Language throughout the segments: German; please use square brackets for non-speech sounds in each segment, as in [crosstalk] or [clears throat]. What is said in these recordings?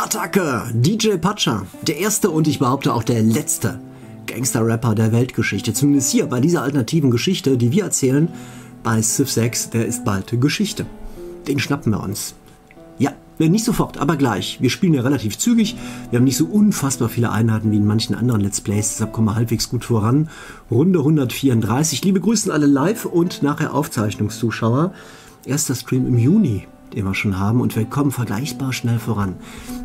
Attacke! DJ Pacha, der erste und ich behaupte auch der letzte Gangster-Rapper der Weltgeschichte. Zumindest hier bei dieser alternativen Geschichte, die wir erzählen, bei Civ 6, der ist bald Geschichte. Den schnappen wir uns. Ja, nicht sofort, aber gleich. Wir spielen ja relativ zügig. Wir haben nicht so unfassbar viele Einheiten wie in manchen anderen Let's Plays, deshalb kommen wir halbwegs gut voran. Runde 134. Liebe Grüßen alle live und nachher Aufzeichnungszuschauer. Erster Stream im Juni den wir schon haben und wir kommen vergleichbar schnell voran,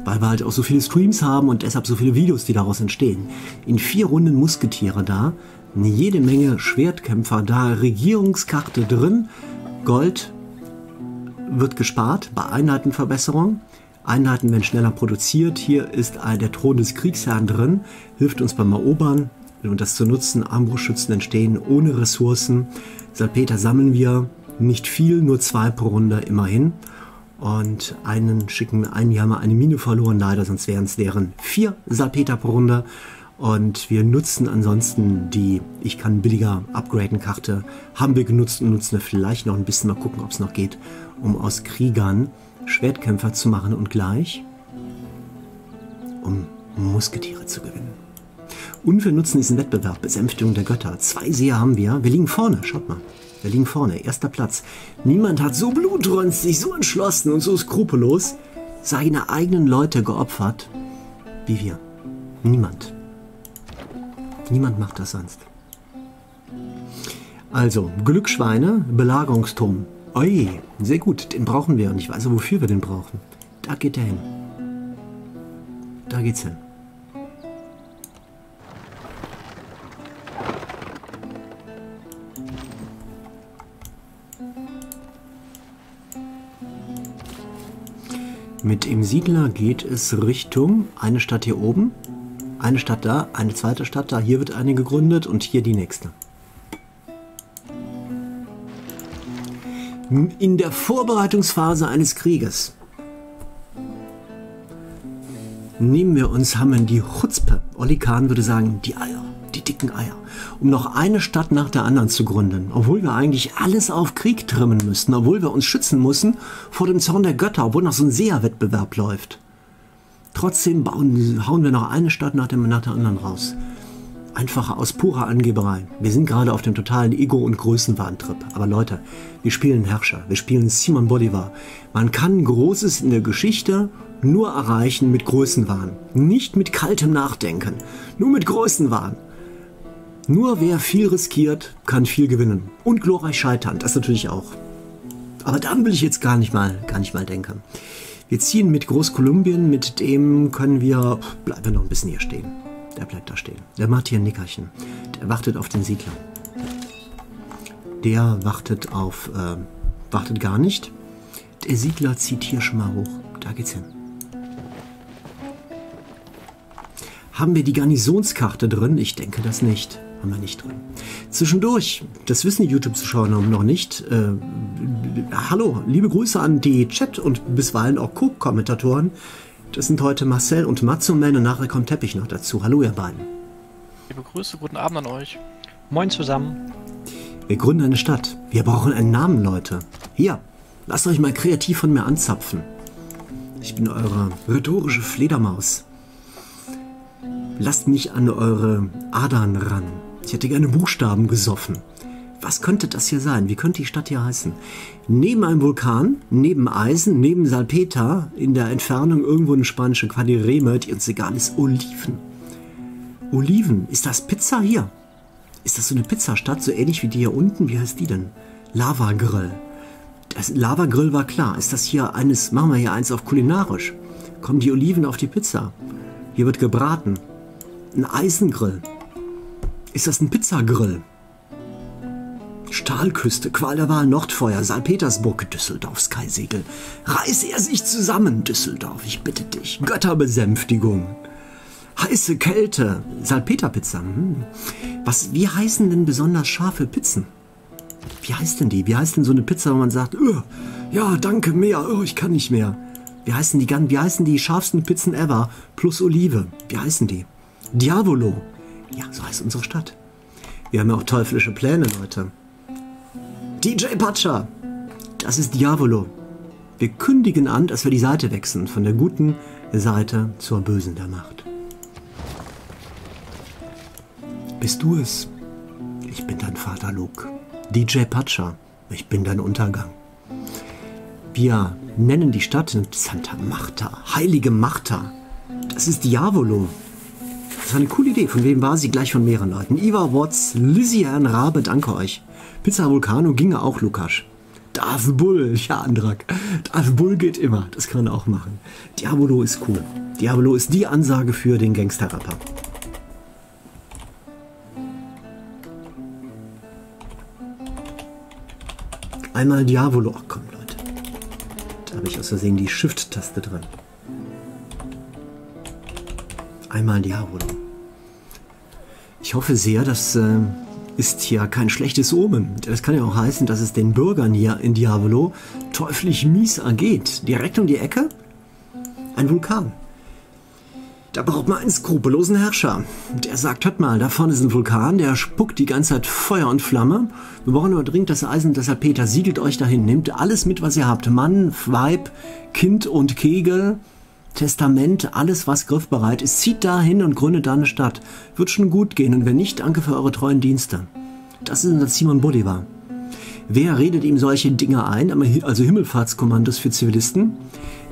weil wir halt auch so viele Streams haben und deshalb so viele Videos, die daraus entstehen. In vier Runden Musketiere da, jede Menge Schwertkämpfer da, Regierungskarte drin, Gold wird gespart bei Einheitenverbesserung. Einheiten werden schneller produziert. Hier ist der Thron des Kriegsherrn drin, hilft uns beim Erobern und das zu nutzen. Armbrustschützen entstehen ohne Ressourcen. Salpeter sammeln wir, nicht viel, nur zwei pro Runde immerhin. Und einen schicken, einen haben wir eine Mine verloren, leider, sonst wären es deren vier Salpeter pro Runde. Und wir nutzen ansonsten die Ich kann billiger upgraden Karte. Haben wir genutzt und nutzen wir vielleicht noch ein bisschen. Mal gucken, ob es noch geht, um aus Kriegern Schwertkämpfer zu machen und gleich um Musketiere zu gewinnen. Und wir nutzen diesen Wettbewerb Besänftigung der Götter. Zwei Seher haben wir. Wir liegen vorne, schaut mal. Wir liegen vorne, erster Platz. Niemand hat so blutrünstig, so entschlossen und so skrupellos seine eigenen Leute geopfert wie wir. Niemand. Niemand macht das sonst. Also, Glücksschweine, Belagerungsturm. Oi, sehr gut, den brauchen wir und ich weiß wofür wir den brauchen. Da geht er hin. Da geht's hin. Mit dem Siedler geht es Richtung eine Stadt hier oben, eine Stadt da, eine zweite Stadt da. Hier wird eine gegründet und hier die nächste. In der Vorbereitungsphase eines Krieges nehmen wir uns, haben die Chutzpe. Olli Kahn würde sagen, die Eier dicken Eier, um noch eine Stadt nach der anderen zu gründen, obwohl wir eigentlich alles auf Krieg trimmen müssten, obwohl wir uns schützen müssen vor dem Zorn der Götter, obwohl noch so ein Seherwettbewerb läuft. Trotzdem bauen, hauen wir noch eine Stadt nach, dem, nach der anderen raus. Einfach aus purer Angeberei. Wir sind gerade auf dem totalen Ego- und Größenwahntrip. Aber Leute, wir spielen Herrscher, wir spielen Simon Bolivar. Man kann Großes in der Geschichte nur erreichen mit Größenwahn. Nicht mit kaltem Nachdenken, nur mit Größenwahn. Nur wer viel riskiert, kann viel gewinnen. Und glorreich scheitern, das natürlich auch. Aber daran will ich jetzt gar nicht mal, gar nicht mal denken. Wir ziehen mit Großkolumbien, mit dem können wir, bleiben wir noch ein bisschen hier stehen. Der bleibt da stehen. Der macht hier ein Nickerchen. Der wartet auf den Siedler. Der wartet auf, äh, wartet gar nicht. Der Siedler zieht hier schon mal hoch. Da geht's hin. Haben wir die Garnisonskarte drin? Ich denke das nicht haben wir nicht drin. Zwischendurch, das wissen die YouTube-Zuschauer noch nicht, äh, hallo, liebe Grüße an die Chat- und bisweilen auch Co-Kommentatoren. Das sind heute Marcel und Matsuman und nachher kommt Teppich noch dazu. Hallo ihr beiden. Liebe Grüße, guten Abend an euch. Moin zusammen. Wir gründen eine Stadt. Wir brauchen einen Namen, Leute. Hier, lasst euch mal kreativ von mir anzapfen. Ich bin eure rhetorische Fledermaus. Lasst mich an eure Adern ran. Ich hätte gerne Buchstaben gesoffen. Was könnte das hier sein? Wie könnte die Stadt hier heißen? Neben einem Vulkan, neben Eisen, neben Salpeter, in der Entfernung irgendwo eine spanische Quadrireme, die uns egal ist, Oliven. Oliven. Ist das Pizza hier? Ist das so eine Pizzastadt, so ähnlich wie die hier unten? Wie heißt die denn? Lava Grill. Das Lava Grill war klar. Ist das hier eines, machen wir hier eins auf kulinarisch. Kommen die Oliven auf die Pizza. Hier wird gebraten. Ein Eisengrill. Ist das ein Pizzagrill? Stahlküste, Qual der Wahl, Nordfeuer, Salpetersburg, Düsseldorf, Skysegel. Reiß er sich zusammen, Düsseldorf, ich bitte dich. Götterbesänftigung. Heiße Kälte, Salpeterpizza. Hm. Was, wie heißen denn besonders scharfe Pizzen? Wie heißt denn die? Wie heißt denn so eine Pizza, wo man sagt, oh, ja, danke, mehr, oh, ich kann nicht mehr. Wie heißen die, wie heißen die scharfsten Pizzen ever? Plus Olive. Wie heißen die? Diavolo. Ja, so heißt unsere Stadt. Wir haben ja auch teuflische Pläne, Leute. DJ Pacha. Das ist Diavolo. Wir kündigen an, dass wir die Seite wechseln, von der guten Seite zur bösen der Macht. Bist du es? Ich bin dein Vater Luke. DJ Pacha, ich bin dein Untergang. Wir nennen die Stadt Santa Marta, heilige Marta. Das ist Diavolo. Das war eine coole Idee. Von wem war sie? Gleich von mehreren Leuten. Iva Watts, Lysian Rabe, danke euch. Pizza Vulcano ginge auch, Lukas. Darth Bull, [laughs] ja, Andrak. Darth Bull geht immer. Das kann man auch machen. Diabolo ist cool. Diabolo ist die Ansage für den Gangster-Rapper. Einmal Diavolo. Ach komm, Leute. Da habe ich aus Versehen die Shift-Taste drin. Einmal Diavolo. Ich hoffe sehr, das äh, ist hier kein schlechtes Omen. Das kann ja auch heißen, dass es den Bürgern hier in Diavolo teuflisch mies ergeht. Direkt um die Ecke ein Vulkan. Da braucht man einen skrupellosen Herrscher. Der sagt, hört mal, da vorne ist ein Vulkan, der spuckt die ganze Zeit Feuer und Flamme. Wir brauchen nur dringend das Eisen, deshalb Peter, siegelt euch dahin, nehmt alles mit, was ihr habt. Mann, Weib, Kind und Kegel, Testament, alles, was griffbereit ist. Zieht dahin und gründet da eine Stadt. Wird schon gut gehen und wenn nicht, danke für eure treuen Dienste. Das ist unser Simon Bolivar. Wer redet ihm solche Dinge ein, also Himmelfahrtskommandos für Zivilisten?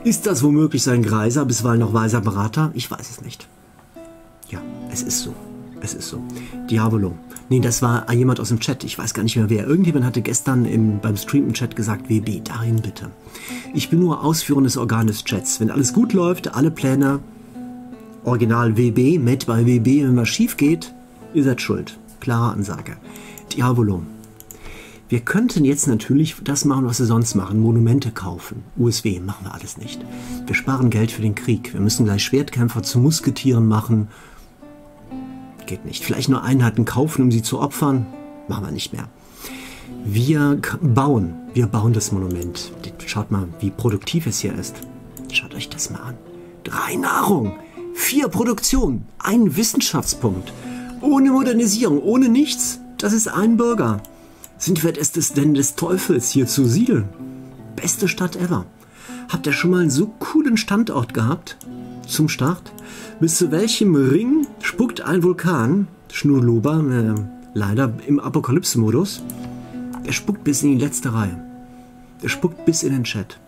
Ist das womöglich sein greiser, bisweilen noch weiser Berater? Ich weiß es nicht. Ja, es ist so. Es ist so. Diabolo. Nee, das war jemand aus dem Chat. Ich weiß gar nicht mehr wer. Irgendjemand hatte gestern im, beim Stream im Chat gesagt, WB, dahin bitte. Ich bin nur ausführendes Organ des Chats. Wenn alles gut läuft, alle Pläne, Original WB, Met bei WB, wenn was schief geht, ihr seid schuld. Klare Ansage. Diabolo. Wir könnten jetzt natürlich das machen, was wir sonst machen. Monumente kaufen. USW machen wir alles nicht. Wir sparen Geld für den Krieg. Wir müssen gleich Schwertkämpfer zu Musketieren machen. Geht nicht. Vielleicht nur Einheiten kaufen, um sie zu opfern. Machen wir nicht mehr. Wir bauen. Wir bauen das Monument. Schaut mal, wie produktiv es hier ist. Schaut euch das mal an. Drei Nahrung. Vier Produktion. Ein Wissenschaftspunkt. Ohne Modernisierung. Ohne nichts. Das ist ein Bürger. Sind wir es denn des Teufels, hier zu siedeln? Beste Stadt ever. Habt ihr schon mal einen so coolen Standort gehabt? Zum Start? Bis zu welchem Ring spuckt ein Vulkan? Schnurlober, äh, leider im Apokalypse-Modus. Er spuckt bis in die letzte Reihe. Er spuckt bis in den Chat.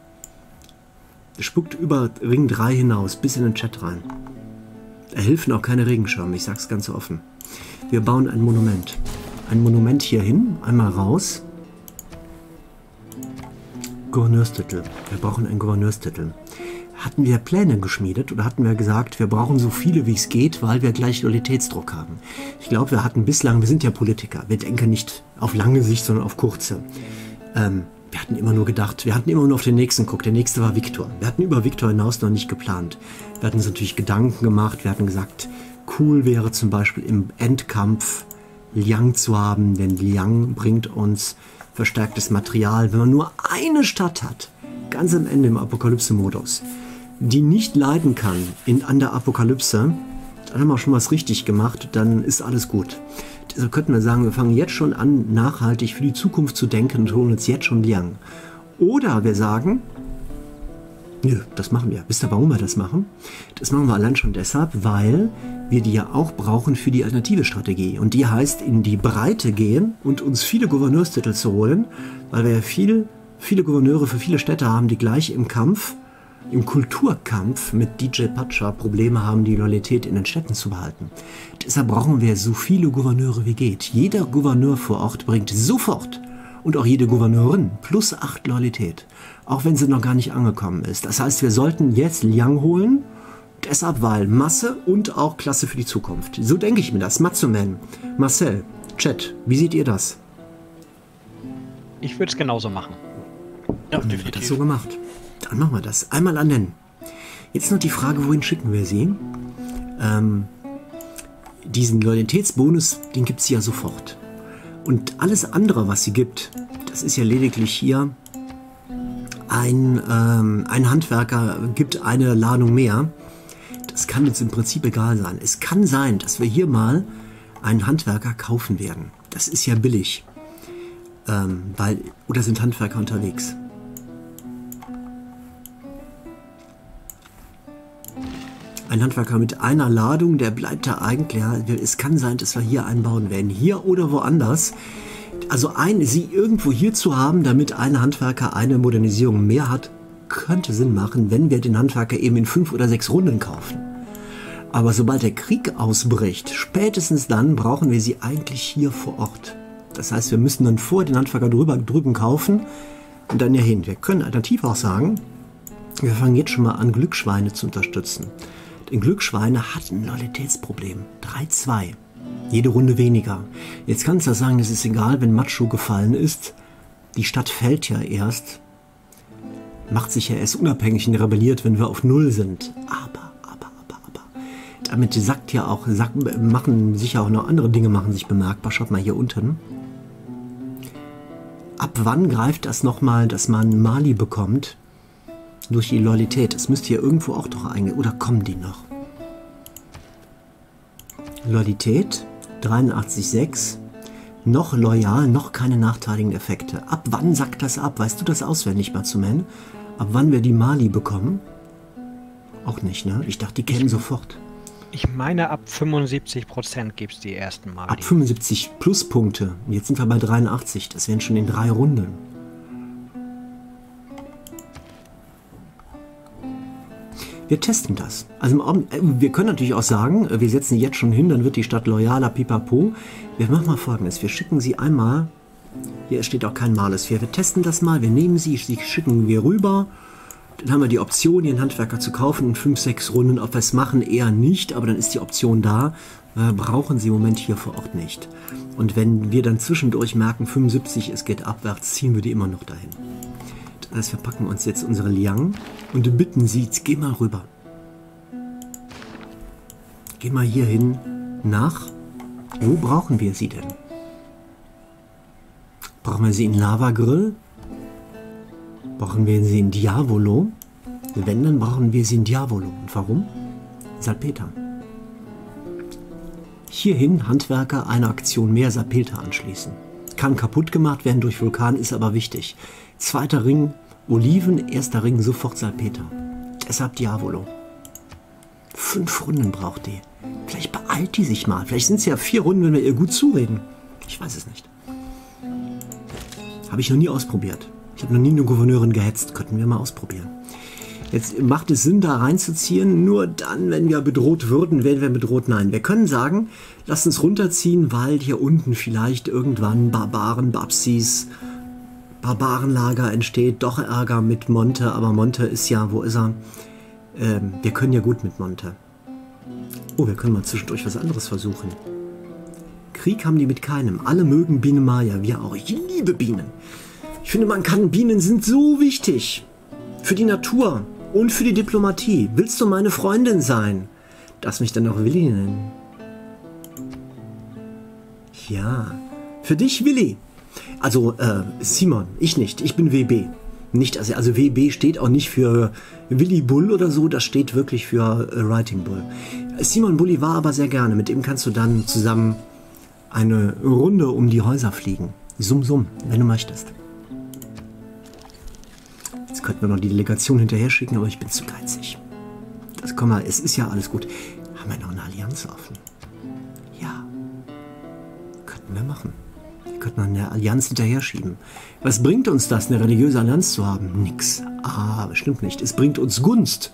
Er spuckt über Ring 3 hinaus, bis in den Chat rein. Er hilft auch keine Regenschirme, ich sag's ganz offen. Wir bauen ein Monument ein Monument hier hin, einmal raus. Gouverneurstitel. Wir brauchen einen Gouverneurstitel. Hatten wir Pläne geschmiedet oder hatten wir gesagt, wir brauchen so viele wie es geht, weil wir gleich Loyalitätsdruck haben? Ich glaube, wir hatten bislang, wir sind ja Politiker, wir denken nicht auf lange Sicht, sondern auf kurze. Ähm, wir hatten immer nur gedacht, wir hatten immer nur auf den nächsten geguckt. Der nächste war Viktor. Wir hatten über Viktor hinaus noch nicht geplant. Wir hatten uns natürlich Gedanken gemacht. Wir hatten gesagt, cool wäre zum Beispiel im Endkampf Liang zu haben, denn Liang bringt uns verstärktes Material. Wenn man nur eine Stadt hat, ganz am Ende im Apokalypse-Modus, die nicht leiden kann in, an der Apokalypse, dann haben wir schon was richtig gemacht, dann ist alles gut. Deshalb könnten wir sagen, wir fangen jetzt schon an, nachhaltig für die Zukunft zu denken und holen uns jetzt schon Liang. Oder wir sagen, Nö, das machen wir. Wisst ihr, warum wir das machen? Das machen wir allein schon deshalb, weil wir die ja auch brauchen für die alternative Strategie. Und die heißt, in die Breite gehen und uns viele Gouverneurstitel zu holen, weil wir ja viel, viele Gouverneure für viele Städte haben, die gleich im Kampf, im Kulturkampf mit DJ Pacha Probleme haben, die Loyalität in den Städten zu behalten. Deshalb brauchen wir so viele Gouverneure wie geht. Jeder Gouverneur vor Ort bringt sofort und auch jede Gouverneurin plus acht Loyalität auch wenn sie noch gar nicht angekommen ist. Das heißt, wir sollten jetzt Liang holen, deshalb weil Masse und auch Klasse für die Zukunft. So denke ich mir das. Matsuman, Marcel, Chat, wie seht ihr das? Ich würde es genauso machen. Ja, definitiv. Wird das so gemacht. Dann machen wir das. Einmal annennen. Jetzt noch die Frage, wohin schicken wir sie? Ähm, diesen Loyalitätsbonus, den gibt es ja sofort. Und alles andere, was sie gibt, das ist ja lediglich hier ein, ähm, ein Handwerker gibt eine Ladung mehr, das kann uns im Prinzip egal sein. Es kann sein, dass wir hier mal einen Handwerker kaufen werden. Das ist ja billig. Ähm, weil, oder sind Handwerker unterwegs? Ein Handwerker mit einer Ladung, der bleibt da eigentlich. Ja, es kann sein, dass wir hier einbauen werden. Hier oder woanders. Also ein, sie irgendwo hier zu haben, damit ein Handwerker eine Modernisierung mehr hat, könnte Sinn machen, wenn wir den Handwerker eben in fünf oder sechs Runden kaufen. Aber sobald der Krieg ausbricht, spätestens dann brauchen wir sie eigentlich hier vor Ort. Das heißt, wir müssen dann vor den Handwerker drüber, drüben kaufen und dann ja hin. Wir können alternativ auch sagen, wir fangen jetzt schon mal an, Glücksschweine zu unterstützen. Denn Glücksschweine hat ein Loyalitätsproblem. 3-2. Jede Runde weniger. Jetzt kannst du sagen, es ist egal, wenn Macho gefallen ist. Die Stadt fällt ja erst. Macht sich ja erst unabhängig und rebelliert, wenn wir auf Null sind. Aber, aber, aber, aber. Damit sagt ja auch, sagt, machen sich ja auch noch andere Dinge machen sich bemerkbar. Schaut mal hier unten. Ab wann greift das nochmal, dass man Mali bekommt? Durch die Loyalität. Es müsste hier irgendwo auch doch einge... Oder kommen die noch? Loyalität 83,6. Noch loyal, noch keine nachteiligen Effekte. Ab wann sackt das ab? Weißt du das auswendig, Matsuman? Ab wann wir die Mali bekommen? Auch nicht, ne? Ich dachte, die kämen sofort. Ich meine, ab 75% gibt es die ersten Mali. Ab 75 Pluspunkte. Jetzt sind wir bei 83. Das wären schon in drei Runden. Wir testen das. Also äh, wir können natürlich auch sagen, äh, wir setzen jetzt schon hin, dann wird die Stadt loyaler, pipapo. Wir machen mal folgendes. Wir schicken sie einmal, hier steht auch kein Malesphäre, wir testen das mal, wir nehmen sie, sie schicken wir rüber. Dann haben wir die Option, ihren Handwerker zu kaufen in 5, 6 Runden. Ob wir es machen, eher nicht, aber dann ist die Option da. Wir brauchen sie im Moment hier vor Ort nicht. Und wenn wir dann zwischendurch merken, 75, es geht abwärts, ziehen wir die immer noch dahin. Das heißt, wir packen uns jetzt unsere Liang und bitten sie, geh mal rüber. Geh mal hier hin nach. Wo brauchen wir sie denn? Brauchen wir sie in Lava Grill? Brauchen wir sie in Diavolo? Wenn, dann brauchen wir sie in Diavolo. Und warum? Salpeter. Hierhin Handwerker eine Aktion mehr Salpeter anschließen. Kann kaputt gemacht werden durch Vulkan, ist aber wichtig. Zweiter Ring Oliven, erster Ring, sofort Salpeter. Deshalb Diavolo. Fünf Runden braucht die. Vielleicht beeilt die sich mal. Vielleicht sind es ja vier Runden, wenn wir ihr gut zureden. Ich weiß es nicht. Habe ich noch nie ausprobiert. Ich habe noch nie eine Gouverneurin gehetzt. Könnten wir mal ausprobieren. Jetzt macht es Sinn, da reinzuziehen. Nur dann, wenn wir bedroht würden, werden wir bedroht. Nein, wir können sagen, lasst uns runterziehen, weil hier unten vielleicht irgendwann Barbaren, Babsis, Barbarenlager entsteht, doch Ärger mit Monte, aber Monte ist ja, wo ist er? Ähm, wir können ja gut mit Monte. Oh, wir können mal zwischendurch was anderes versuchen. Krieg haben die mit keinem. Alle mögen Biene Maya, wir auch. Ich liebe Bienen. Ich finde, man kann, Bienen sind so wichtig. Für die Natur und für die Diplomatie. Willst du meine Freundin sein? Darfst mich dann auch Willi nennen. Ja, für dich Willi. Also äh, Simon, ich nicht. Ich bin WB. Nicht, also, also WB steht auch nicht für Willy Bull oder so, das steht wirklich für äh, Writing Bull. Simon Bulli war aber sehr gerne. Mit dem kannst du dann zusammen eine Runde um die Häuser fliegen. Summ, summ, wenn du möchtest. Jetzt könnten wir noch die Delegation hinterher schicken, aber ich bin zu geizig. Das komm mal, es ist ja alles gut. Haben wir noch eine Allianz offen? Ja. Könnten wir machen könnte man eine Allianz hinterher schieben. Was bringt uns das, eine religiöse Allianz zu haben? Nix. Ah, bestimmt nicht. Es bringt uns Gunst.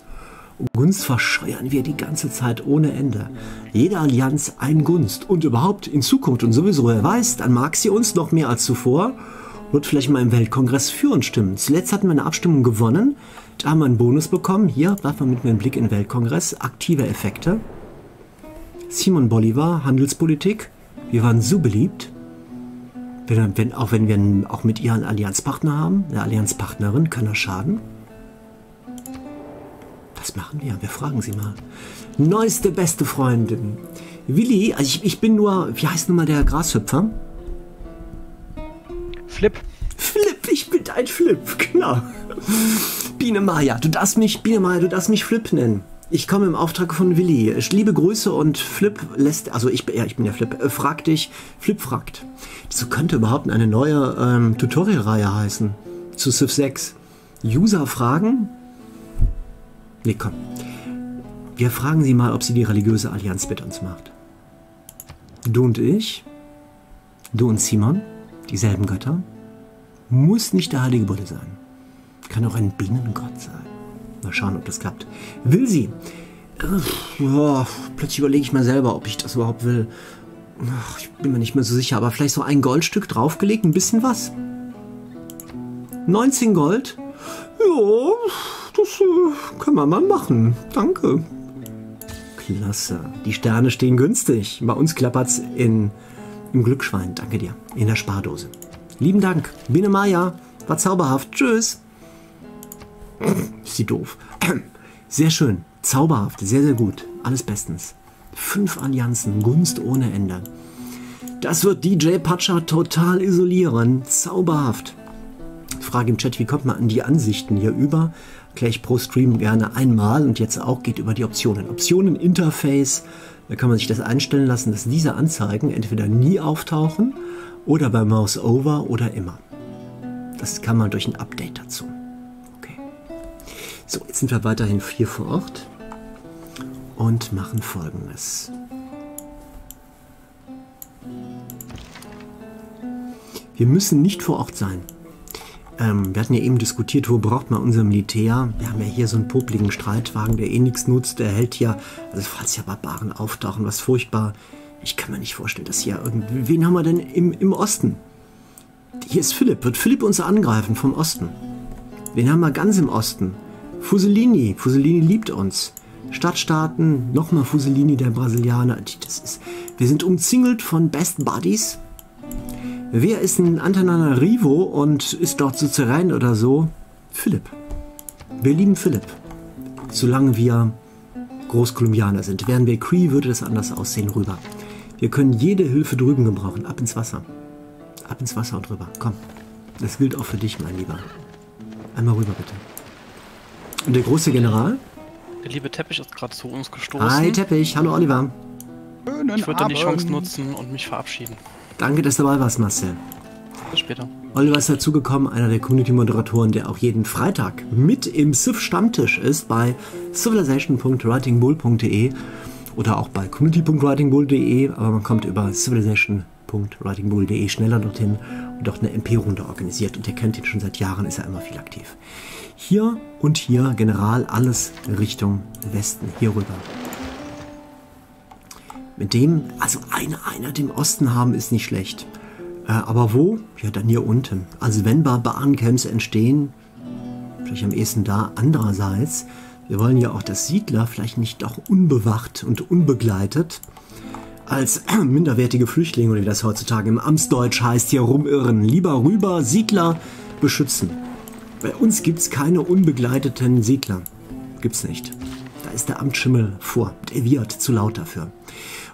Gunst verscheuern wir die ganze Zeit ohne Ende. Jede Allianz ein Gunst. Und überhaupt in Zukunft und sowieso, wer weiß, dann mag sie uns noch mehr als zuvor, wird vielleicht mal im Weltkongress für uns stimmen. Zuletzt hatten wir eine Abstimmung gewonnen. Da haben wir einen Bonus bekommen. Hier, werfen wir mit mir einen Blick in den Weltkongress. Aktive Effekte. Simon Bolivar, Handelspolitik. Wir waren so beliebt. Wenn, wenn, auch wenn wir auch mit ihr einen Allianzpartner haben, eine Allianzpartnerin, kann das schaden? Was machen wir? Wir fragen sie mal. Neueste beste Freundin. Willi, also ich, ich bin nur, wie heißt nun mal der Grashüpfer? Flip. Flip, ich bin dein Flip, [laughs] genau. Biene Maya, du darfst mich, Biene Maya, du darfst mich Flip nennen. Ich komme im Auftrag von Willi. Liebe Grüße und Flip lässt, also ich, ja, ich bin ja Flip, äh, fragt dich, Flip fragt. So könnte überhaupt eine neue ähm, Tutorial-Reihe heißen. Zu Civ 6. User fragen? Nee, komm. Wir fragen sie mal, ob sie die religiöse Allianz mit uns macht. Du und ich, du und Simon, dieselben Götter, muss nicht der heilige Buddha sein. Kann auch ein Bienengott sein. Mal schauen, ob das klappt. Will sie? Äh, ja, plötzlich überlege ich mal selber, ob ich das überhaupt will. Ach, ich bin mir nicht mehr so sicher, aber vielleicht so ein Goldstück draufgelegt, ein bisschen was. 19 Gold? Ja, das äh, können wir mal machen. Danke. Klasse. Die Sterne stehen günstig. Bei uns klappert's in, im Glücksschwein. Danke dir. In der Spardose. Lieben Dank. Biene Maya. War zauberhaft. Tschüss. Ist sie doof. Sehr schön. Zauberhaft. Sehr, sehr gut. Alles bestens. Fünf Allianzen. Gunst ohne Ende. Das wird DJ Pacha total isolieren. Zauberhaft. Frage im Chat, wie kommt man an die Ansichten hier über? Erkläre ich pro Stream gerne einmal und jetzt auch geht über die Optionen. Optionen Interface, da kann man sich das einstellen lassen, dass diese Anzeigen entweder nie auftauchen oder bei Mouse Over oder immer. Das kann man durch ein Update dazu. So, jetzt sind wir weiterhin hier vor Ort und machen folgendes. Wir müssen nicht vor Ort sein. Ähm, wir hatten ja eben diskutiert, wo braucht man unser Militär. Wir haben ja hier so einen popligen Streitwagen, der eh nichts nutzt. Der hält ja, also falls ja Barbaren auftauchen, was furchtbar. Ich kann mir nicht vorstellen, dass hier irgendwie. Wen haben wir denn im, im Osten? Hier ist Philipp. Wird Philipp uns angreifen vom Osten? Wen haben wir ganz im Osten? Fusellini. Fusellini liebt uns. Stadtstaaten, nochmal Fusellini, der Brasilianer. Das ist, wir sind umzingelt von Best Buddies. Wer ist in Antananarivo und ist dort Suzerain oder so? Philipp. Wir lieben Philipp. Solange wir Großkolumbianer sind. Wären wir Cree, würde das anders aussehen rüber. Wir können jede Hilfe drüben gebrauchen. Ab ins Wasser. Ab ins Wasser und rüber. Komm. Das gilt auch für dich, mein Lieber. Einmal rüber, bitte. Und der große General? Der liebe Teppich ist gerade zu uns gestoßen. Hi, Teppich. Hallo, Oliver. Ich würde dann die Chance nutzen und mich verabschieden. Danke, dass du dabei warst, Marcel. Bis später. Oliver ist dazugekommen, einer der Community-Moderatoren, der auch jeden Freitag mit im Civ-Stammtisch ist bei civilization.writingbull.de oder auch bei community.writingbull.de, aber man kommt über civilization.writingbull.de schneller dorthin und dort eine MP-Runde organisiert und ihr kennt ihn schon seit Jahren, ist er immer viel aktiv. Hier und hier, General, alles Richtung Westen, hier rüber. Mit dem, also eine Einheit im Osten haben, ist nicht schlecht. Äh, aber wo? Ja, dann hier unten. Also wenn Barbarencamps entstehen, vielleicht am ehesten da. Andererseits, wir wollen ja auch, dass Siedler vielleicht nicht doch unbewacht und unbegleitet als äh, [clears throat] minderwertige Flüchtlinge, oder wie das heutzutage im Amtsdeutsch heißt, hier rumirren. Lieber rüber Siedler beschützen. Bei uns gibt es keine unbegleiteten Siedler. Gibt's nicht. Da ist der Amtsschimmel vor. Der wird zu laut dafür.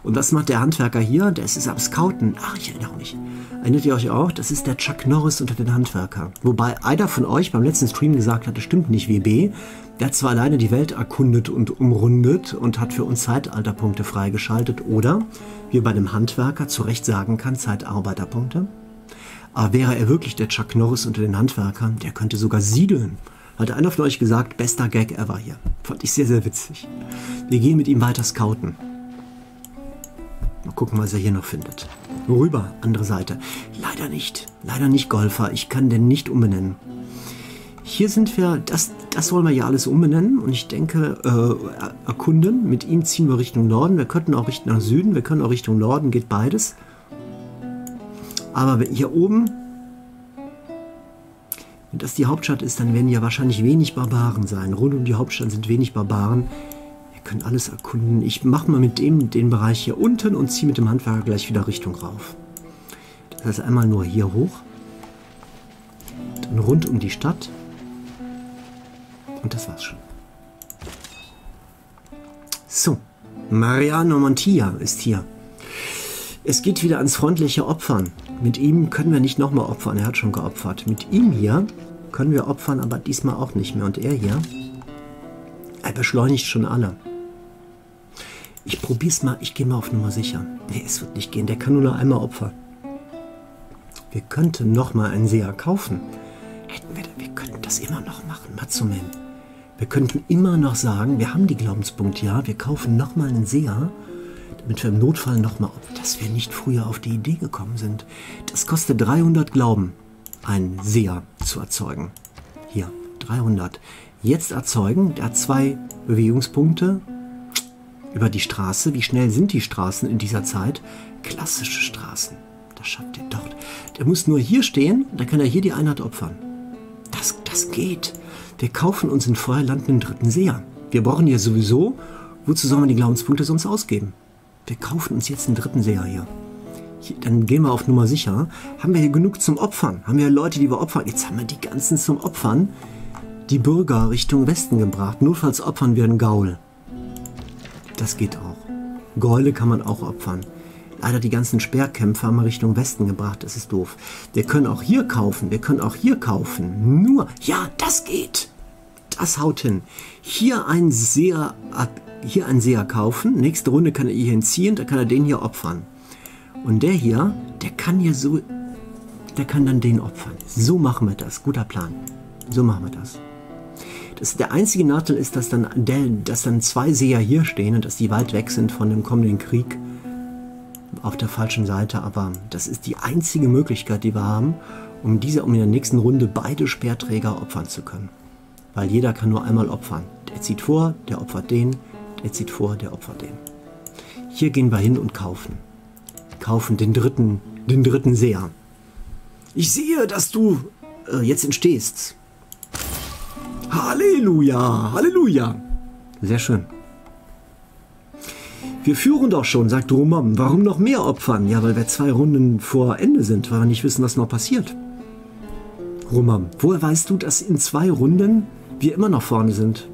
Und was macht der Handwerker hier? Der ist am Scouten. Ach, ich erinnere mich. Erinnert ihr euch auch? Das ist der Chuck Norris unter den Handwerkern. Wobei einer von euch beim letzten Stream gesagt hat, das stimmt nicht, WB. Der hat zwar alleine die Welt erkundet und umrundet und hat für uns Zeitalterpunkte freigeschaltet oder, wie bei dem Handwerker zu Recht sagen kann, Zeitarbeiterpunkte. Aber wäre er wirklich der Chuck Norris unter den Handwerkern, der könnte sogar siedeln. Hat einer von euch gesagt, bester Gag ever hier. Fand ich sehr, sehr witzig. Wir gehen mit ihm weiter scouten. Mal gucken, was er hier noch findet. Rüber, andere Seite. Leider nicht. Leider nicht Golfer. Ich kann den nicht umbenennen. Hier sind wir, das, das wollen wir ja alles umbenennen und ich denke, äh, erkunden. Mit ihm ziehen wir Richtung Norden. Wir könnten auch Richtung Süden, wir können auch Richtung Norden, geht beides. Aber hier oben, wenn das die Hauptstadt ist, dann werden ja wahrscheinlich wenig Barbaren sein. Rund um die Hauptstadt sind wenig Barbaren können alles erkunden. Ich mache mal mit dem den Bereich hier unten und ziehe mit dem Handwerker gleich wieder Richtung rauf. Das heißt einmal nur hier hoch. Dann rund um die Stadt. Und das war's schon. So, Mariano Montilla ist hier. Es geht wieder ans freundliche Opfern. Mit ihm können wir nicht nochmal opfern, er hat schon geopfert. Mit ihm hier können wir opfern, aber diesmal auch nicht mehr. Und er hier, er beschleunigt schon alle. Ich probier's mal, ich gehe mal auf Nummer sicher. Nee, es wird nicht gehen, der kann nur noch einmal opfern. Wir könnten noch mal einen Seher kaufen. Hätten wir, wir könnten das immer noch machen, Matsumen. Wir könnten immer noch sagen, wir haben die Glaubenspunkte, ja, wir kaufen nochmal einen Seher, damit wir im Notfall nochmal, dass wir nicht früher auf die Idee gekommen sind. Das kostet 300 Glauben, einen Seher zu erzeugen. Hier, 300. Jetzt erzeugen, der hat zwei Bewegungspunkte über die Straße. Wie schnell sind die Straßen in dieser Zeit? Klassische Straßen. Das schafft er doch. Der muss nur hier stehen, dann kann er hier die Einheit opfern. Das, das geht. Wir kaufen uns in Feuerland einen dritten Seher. Wir brauchen ja sowieso, wozu sollen wir die Glaubenspunkte sonst ausgeben? Wir kaufen uns jetzt einen dritten hier. Dann gehen wir auf Nummer sicher. Haben wir hier genug zum Opfern? Haben wir Leute, die wir opfern? Jetzt haben wir die ganzen zum Opfern. Die Bürger Richtung Westen gebracht. Notfalls opfern wir einen Gaul. Das geht auch. Gäule kann man auch opfern. Leider die ganzen Speerkämpfer haben wir Richtung Westen gebracht. Das ist doof. Wir können auch hier kaufen. Wir können auch hier kaufen. Nur, ja, das geht. Das haut hin. Hier ein Seher, hier ein Seher kaufen. Nächste Runde kann er hier hinziehen. Da kann er den hier opfern. Und der hier, der kann hier so, der kann dann den opfern. So machen wir das. Guter Plan. So machen wir das. Das, der einzige Nachteil ist, dass dann, der, dass dann zwei Seher hier stehen und dass die weit weg sind von dem kommenden Krieg auf der falschen Seite, aber das ist die einzige Möglichkeit, die wir haben, um diese, um in der nächsten Runde beide Speerträger opfern zu können. Weil jeder kann nur einmal opfern. Der zieht vor, der opfert den, der zieht vor, der opfert den. Hier gehen wir hin und kaufen. Kaufen den dritten, den dritten Seher. Ich sehe, dass du äh, jetzt entstehst. Halleluja, Halleluja. Sehr schön. Wir führen doch schon, sagt Romam. Warum noch mehr opfern? Ja, weil wir zwei Runden vor Ende sind, weil wir nicht wissen, was noch passiert. Romam, woher weißt du, dass in zwei Runden wir immer noch vorne sind?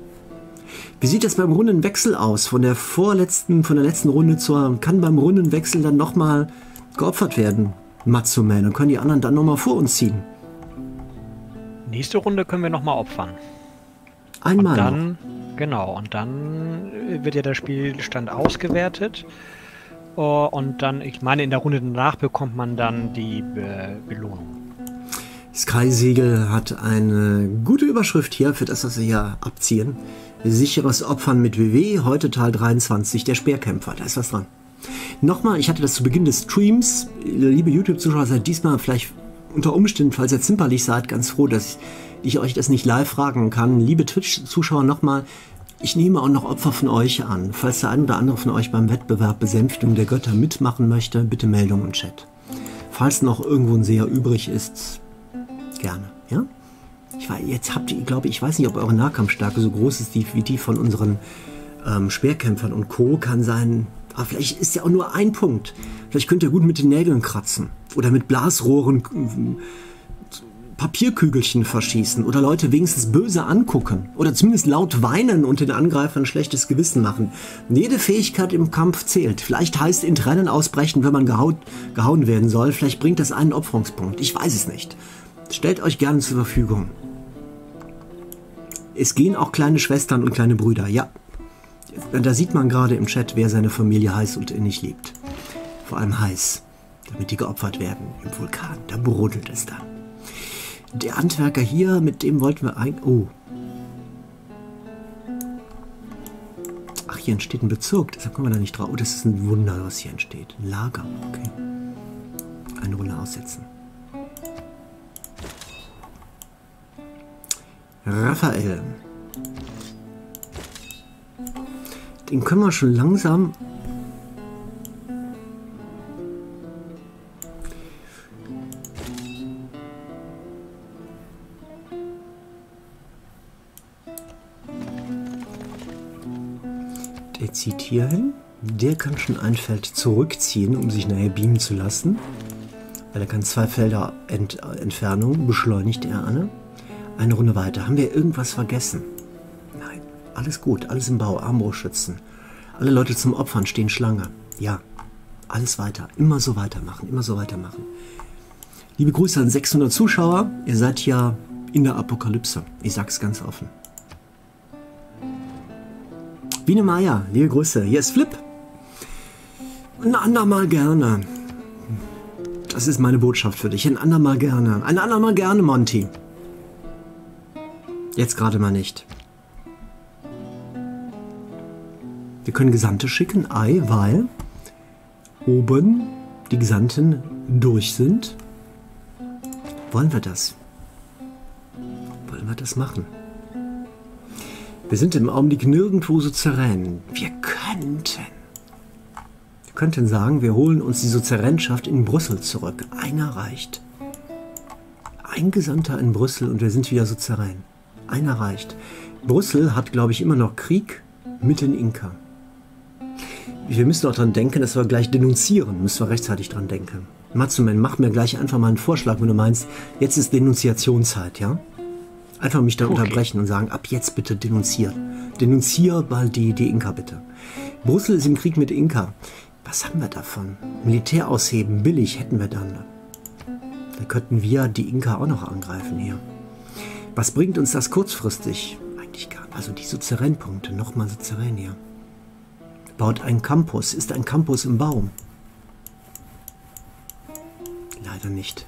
Wie sieht das beim Rundenwechsel aus? Von der vorletzten, von der letzten Runde zur, kann beim Rundenwechsel dann nochmal geopfert werden, Matsuman, und können die anderen dann nochmal vor uns ziehen? Nächste Runde können wir nochmal opfern. Einmal. Und dann, noch. genau, und dann wird ja der Spielstand ausgewertet. Uh, und dann, ich meine, in der Runde danach bekommt man dann die Be Belohnung. Sky-Siegel hat eine gute Überschrift hier für das, was wir hier abziehen. Sicheres Opfern mit WW, heute Teil 23, der Speerkämpfer. Da ist was dran. Nochmal, ich hatte das zu Beginn des Streams. Liebe YouTube-Zuschauer, seid diesmal vielleicht unter Umständen, falls ihr zimperlich seid, ganz froh, dass ich euch das nicht live fragen kann. Liebe Twitch-Zuschauer, nochmal, ich nehme auch noch Opfer von euch an. Falls der ein oder andere von euch beim Wettbewerb Besänftigung der Götter mitmachen möchte, bitte Meldung im Chat. Falls noch irgendwo ein Seher übrig ist, gerne. Ja? Ich weiß, jetzt habt ihr, glaube ich, weiß nicht, ob eure Nahkampfstärke so groß ist wie die von unseren ähm, Speerkämpfern und Co. Kann sein, aber vielleicht ist ja auch nur ein Punkt. Vielleicht könnt ihr gut mit den Nägeln kratzen oder mit Blasrohren Papierkügelchen verschießen oder Leute wenigstens böse angucken oder zumindest laut weinen und den Angreifern schlechtes Gewissen machen. Jede Fähigkeit im Kampf zählt. Vielleicht heißt in Tränen ausbrechen, wenn man gehaut, gehauen werden soll. Vielleicht bringt das einen Opferungspunkt. Ich weiß es nicht. Stellt euch gerne zur Verfügung. Es gehen auch kleine Schwestern und kleine Brüder, ja. Da sieht man gerade im Chat, wer seine Familie heiß und innig liebt. Vor allem heiß, damit die geopfert werden im Vulkan. Da brodelt es dann. Der Handwerker hier, mit dem wollten wir eigentlich... Oh. Ach, hier entsteht ein Bezirk. Deshalb kommen wir da nicht drauf. Oh, das ist ein Wunder, was hier entsteht. Ein Lager. Okay. Eine Runde aussetzen. Raphael. Den können wir schon langsam Der zieht hier hin. Der kann schon ein Feld zurückziehen, um sich nachher beamen zu lassen. Weil er kann zwei Felder Ent Entfernung beschleunigt er Anne. Eine Runde weiter. Haben wir irgendwas vergessen? Nein. Alles gut. Alles im Bau. Armbrustschützen. Alle Leute zum Opfern stehen Schlange. Ja. Alles weiter. Immer so weitermachen. Immer so weitermachen. Liebe Grüße an 600 Zuschauer. Ihr seid ja in der Apokalypse. Ich sag's ganz offen. Biene Meier, liebe Grüße. Hier ist Flip. Ein andermal gerne. Das ist meine Botschaft für dich. Ein andermal gerne. Ein andermal gerne, Monty. Jetzt gerade mal nicht. Wir können Gesandte schicken, Ei, weil oben die Gesandten durch sind. Wollen wir das? Wollen wir das machen? Wir sind im Augenblick nirgendwo zerrennen. Wir könnten. Wir könnten sagen, wir holen uns die Suzerännschaft in Brüssel zurück. Einer reicht. Ein Gesandter in Brüssel und wir sind wieder Suzerän. Einer reicht. Brüssel hat, glaube ich, immer noch Krieg mit den Inka. Wir müssen auch daran denken, dass wir gleich denunzieren. Müssen wir rechtzeitig dran denken. Matsuman, mach mir gleich einfach mal einen Vorschlag, wenn du meinst, jetzt ist Denunziationszeit, ja? Einfach mich da okay. unterbrechen und sagen, ab jetzt bitte denunziert. Denunzier bald die, die Inka bitte. Brüssel ist im Krieg mit Inka. Was haben wir davon? Militär ausheben, billig hätten wir dann. Da könnten wir die Inka auch noch angreifen hier. Was bringt uns das kurzfristig? Eigentlich gar nicht. Also die Suzeränpunkte, nochmal Suzerän hier. Baut ein Campus. Ist ein Campus im Baum? Leider nicht.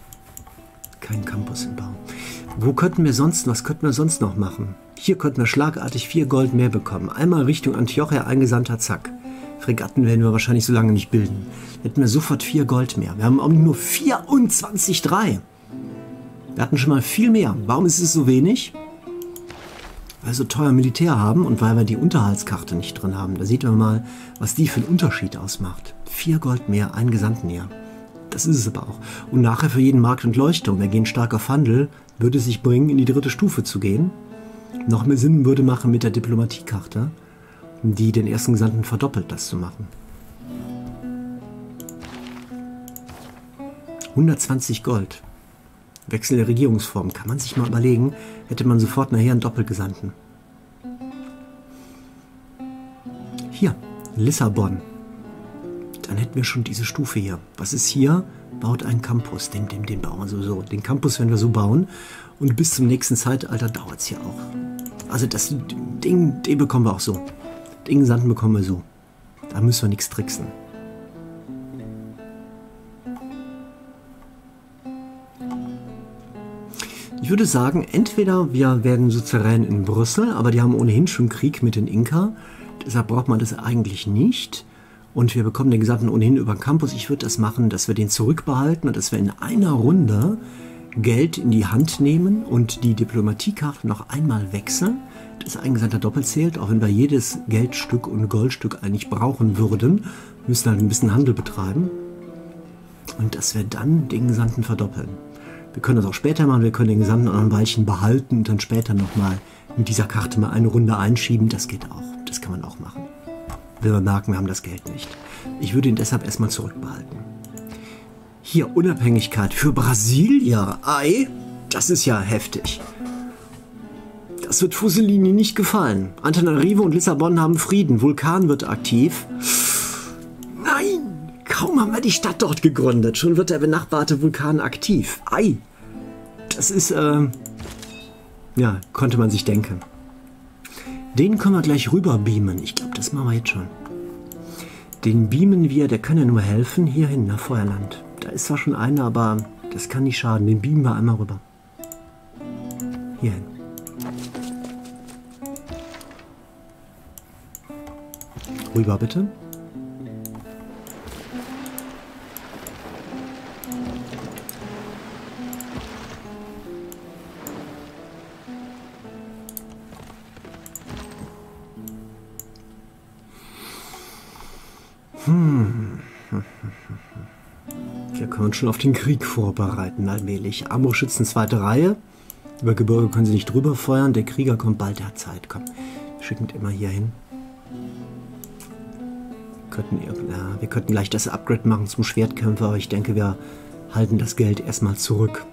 Kein Campus im Baum. Wo könnten wir sonst, was könnten wir sonst noch machen? Hier könnten wir schlagartig vier Gold mehr bekommen. Einmal Richtung Antiochia eingesandter, zack. Fregatten werden wir wahrscheinlich so lange nicht bilden. Hätten wir sofort vier Gold mehr. Wir haben auch nur 24,3. Wir hatten schon mal viel mehr. Warum ist es so wenig? Weil wir so teuer Militär haben und weil wir die Unterhaltskarte nicht drin haben. Da sieht man mal, was die für einen Unterschied ausmacht. Vier Gold mehr, ein Gesandten mehr. Das ist es aber auch. Und nachher für jeden Markt und Leuchtturm. Wir gehen stark auf Handel. Würde es sich bringen, in die dritte Stufe zu gehen. Noch mehr Sinn würde machen mit der Diplomatiekarte, die den ersten Gesandten verdoppelt, das zu machen. 120 Gold. Wechsel der Regierungsform. Kann man sich mal überlegen, hätte man sofort nachher einen Doppelgesandten. Hier, Lissabon dann hätten wir schon diese Stufe hier. Was ist hier? Baut einen Campus. Den, den, den bauen wir sowieso. Den Campus werden wir so bauen. Und bis zum nächsten Zeitalter dauert es hier auch. Also das Ding, den bekommen wir auch so. Den Sand bekommen wir so. Da müssen wir nichts tricksen. Ich würde sagen, entweder wir werden Suzerän in Brüssel, aber die haben ohnehin schon Krieg mit den Inka. Deshalb braucht man das eigentlich nicht und wir bekommen den Gesandten ohnehin über den Campus. Ich würde das machen, dass wir den zurückbehalten und dass wir in einer Runde Geld in die Hand nehmen und die Diplomatiekarte noch einmal wechseln. Das ein Gesandter doppelt zählt, auch wenn wir jedes Geldstück und Goldstück eigentlich brauchen würden, müssen halt ein bisschen Handel betreiben. Und dass wir dann den Gesandten verdoppeln. Wir können das auch später machen, wir können den Gesandten auch ein Weilchen behalten und dann später nochmal mit dieser Karte mal eine Runde einschieben. Das geht auch. Das kann man auch machen will man merken, wir haben das Geld nicht. Ich würde ihn deshalb erstmal zurückbehalten. Hier Unabhängigkeit für Brasilia. Ei, das ist ja heftig. Das wird Fusellini nicht gefallen. Antananarivo und Lissabon haben Frieden. Vulkan wird aktiv. Kaum haben wir die Stadt dort gegründet. Schon wird der benachbarte Vulkan aktiv. Ei, das ist, äh, ja, konnte man sich denken. Den können wir gleich rüber beamen. Ich glaube, das machen wir jetzt schon. Den beamen wir, der kann ja nur helfen, hierhin nach Feuerland. Da ist zwar schon einer, aber das kann nicht schaden. Den beamen wir einmal rüber. Hierhin. Rüber bitte. Wir schon auf den Krieg vorbereiten, allmählich. Armbrustschützen zweite Reihe. Über Gebirge können sie nicht drüber feuern. Der Krieger kommt bald der Zeit. Komm, schicken immer hier hin. Könnten, ja, wir könnten gleich das Upgrade machen zum Schwertkämpfer, aber ich denke, wir halten das Geld erstmal zurück.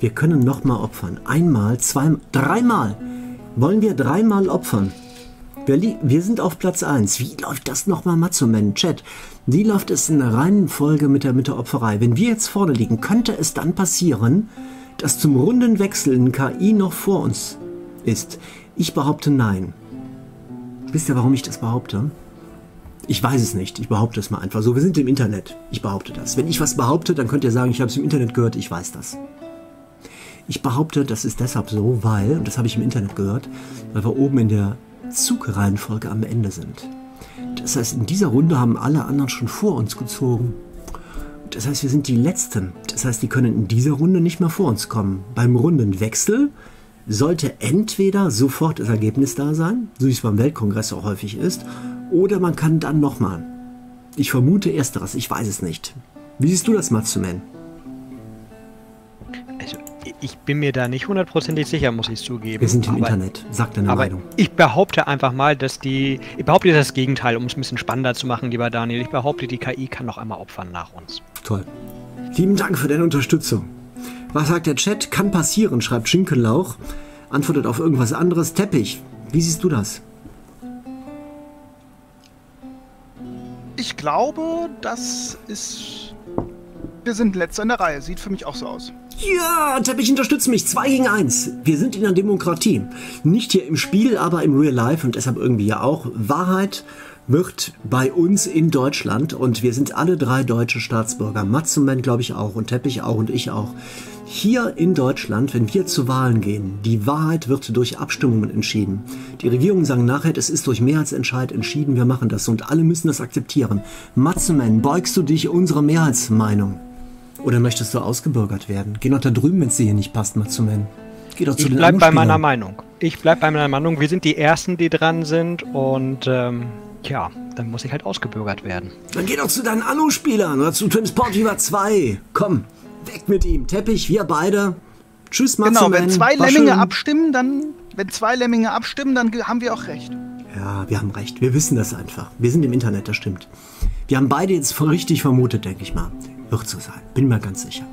Wir können nochmal opfern. Einmal, zweimal, dreimal. Wollen wir dreimal opfern? Wir, sind auf Platz 1. Wie läuft das nochmal, Matsumen? Chat. Wie läuft es in der reinen Folge mit der, mit der Opferei? Wenn wir jetzt vorne liegen, könnte es dann passieren, dass zum runden Wechsel ein KI noch vor uns ist. Ich behaupte nein. Wisst ihr, warum ich das behaupte? Ich weiß es nicht. Ich behaupte es mal einfach so. Wir sind im Internet. Ich behaupte das. Wenn ich was behaupte, dann könnt ihr sagen, ich habe es im Internet gehört. Ich weiß das. Ich behaupte, das ist deshalb so, weil, und das habe ich im Internet gehört, weil wir oben in der Zugreihenfolge am Ende sind. Das heißt, in dieser Runde haben alle anderen schon vor uns gezogen. Das heißt, wir sind die Letzten. Das heißt, die können in dieser Runde nicht mehr vor uns kommen. Beim Rundenwechsel sollte entweder sofort das Ergebnis da sein, so wie es beim Weltkongress auch häufig ist, oder man kann dann nochmal. Ich vermute ersteres, ich weiß es nicht. Wie siehst du das, Matsuman? Ich bin mir da nicht hundertprozentig sicher, muss ich zugeben. Wir sind im aber, Internet, sag deine aber Meinung. Ich behaupte einfach mal, dass die. Ich behaupte das Gegenteil, um es ein bisschen spannender zu machen, lieber Daniel. Ich behaupte, die KI kann noch einmal opfern nach uns. Toll. Lieben Dank für deine Unterstützung. Was sagt der Chat? Kann passieren, schreibt Schinkenlauch. Antwortet auf irgendwas anderes. Teppich. Wie siehst du das? Ich glaube, das ist. Wir sind letzter in der Reihe. Sieht für mich auch so aus. Ja, Teppich unterstützt mich. Zwei gegen eins. Wir sind in einer Demokratie. Nicht hier im Spiel, aber im Real Life und deshalb irgendwie ja auch. Wahrheit wird bei uns in Deutschland und wir sind alle drei deutsche Staatsbürger. Matzenmann glaube ich auch und Teppich auch und ich auch. Hier in Deutschland, wenn wir zu Wahlen gehen, die Wahrheit wird durch Abstimmungen entschieden. Die Regierungen sagen nachher, es ist durch Mehrheitsentscheid entschieden, wir machen das und alle müssen das akzeptieren. Matzenmann, beugst du dich unserer Mehrheitsmeinung? Oder möchtest du ausgebürgert werden? Geh noch da drüben, wenn es dir hier nicht passt, mal zu nennen. Geh doch zu ich den bleib bei meiner Meinung. Ich bleib bei meiner Meinung. Wir sind die Ersten, die dran sind und ähm, ja, dann muss ich halt ausgebürgert werden. Dann geh doch zu deinen Alu-Spielern oder zu Transport Viva 2. Komm, weg mit ihm. Teppich, wir beide. Tschüss, Matze Genau, wenn zwei Lemminge abstimmen, dann, wenn zwei Lemminge abstimmen, dann haben wir auch recht. Ja, wir haben recht. Wir wissen das einfach. Wir sind im Internet, das stimmt. Wir haben beide jetzt richtig vermutet, denke ich mal. Wird so sein, bin mir ganz sicher.